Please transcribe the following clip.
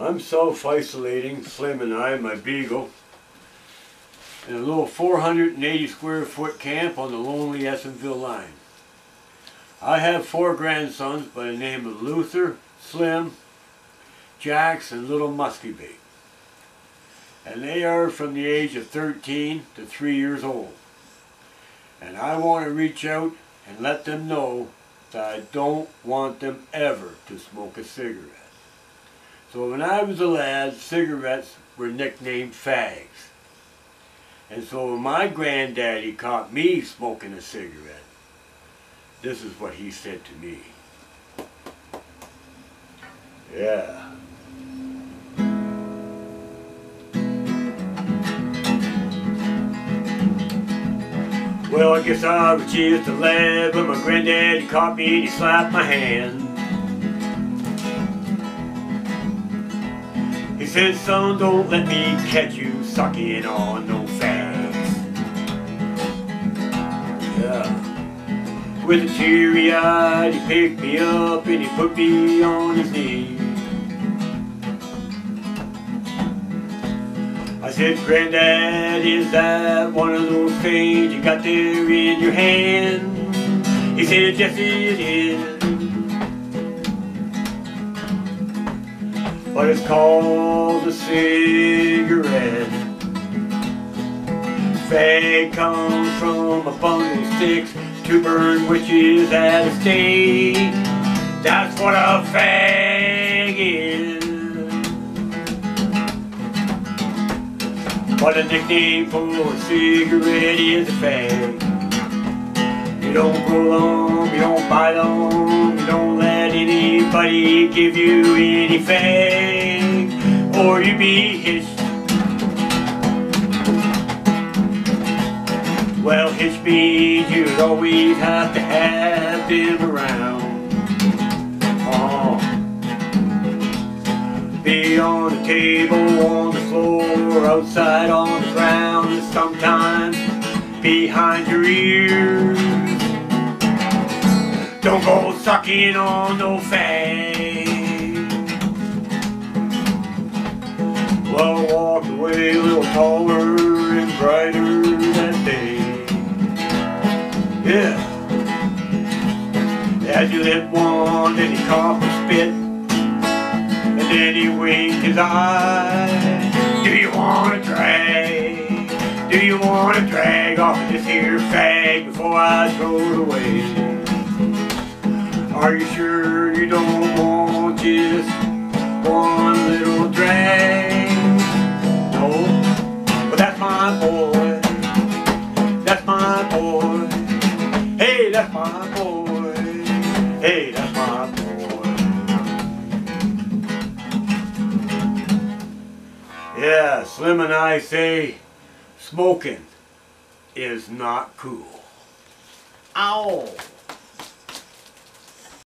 I'm self-isolating, Slim and I, my Beagle, in a little 480 square foot camp on the lonely Essonville line. I have four grandsons by the name of Luther, Slim, Jax, and Little Muskie Bait. And they are from the age of 13 to 3 years old. And I want to reach out and let them know that I don't want them ever to smoke a cigarette. So when I was a lad, cigarettes were nicknamed fags. And so when my granddaddy caught me smoking a cigarette, this is what he said to me. Yeah. Well, I guess I was just a lad, but my granddaddy caught me and he slapped my hand. Said, son, don't let me catch you sucking on no fags. Yeah. With a teary eye, he picked me up and he put me on his knee. I said, Granddad, is that one of those things you got there in your hand? He said, yes it is. It's called a cigarette. Fag comes from a bundle sticks to burn witches at a stake. That's what a fag is. But a nickname for a cigarette is a fag. You don't grow them, you don't don't let anybody give you anything, or you'd be hitched. Well, hitch means you'd always have to have them around. Oh. Be on the table, on the floor, outside on the ground, and sometimes behind your ears. Don't go sucking on no fag. Well, I walked away a little taller and brighter that day. Yeah. As you lit one, then he coughed and spit. And then he winked his eye. Do you want to drag? Do you want to drag off of this here fag before I throw it away? Are you sure you don't want just one little drag? No, but that's my boy. That's my boy. Hey, that's my boy. Hey, that's my boy. Yeah, Slim and I say smoking is not cool. Ow!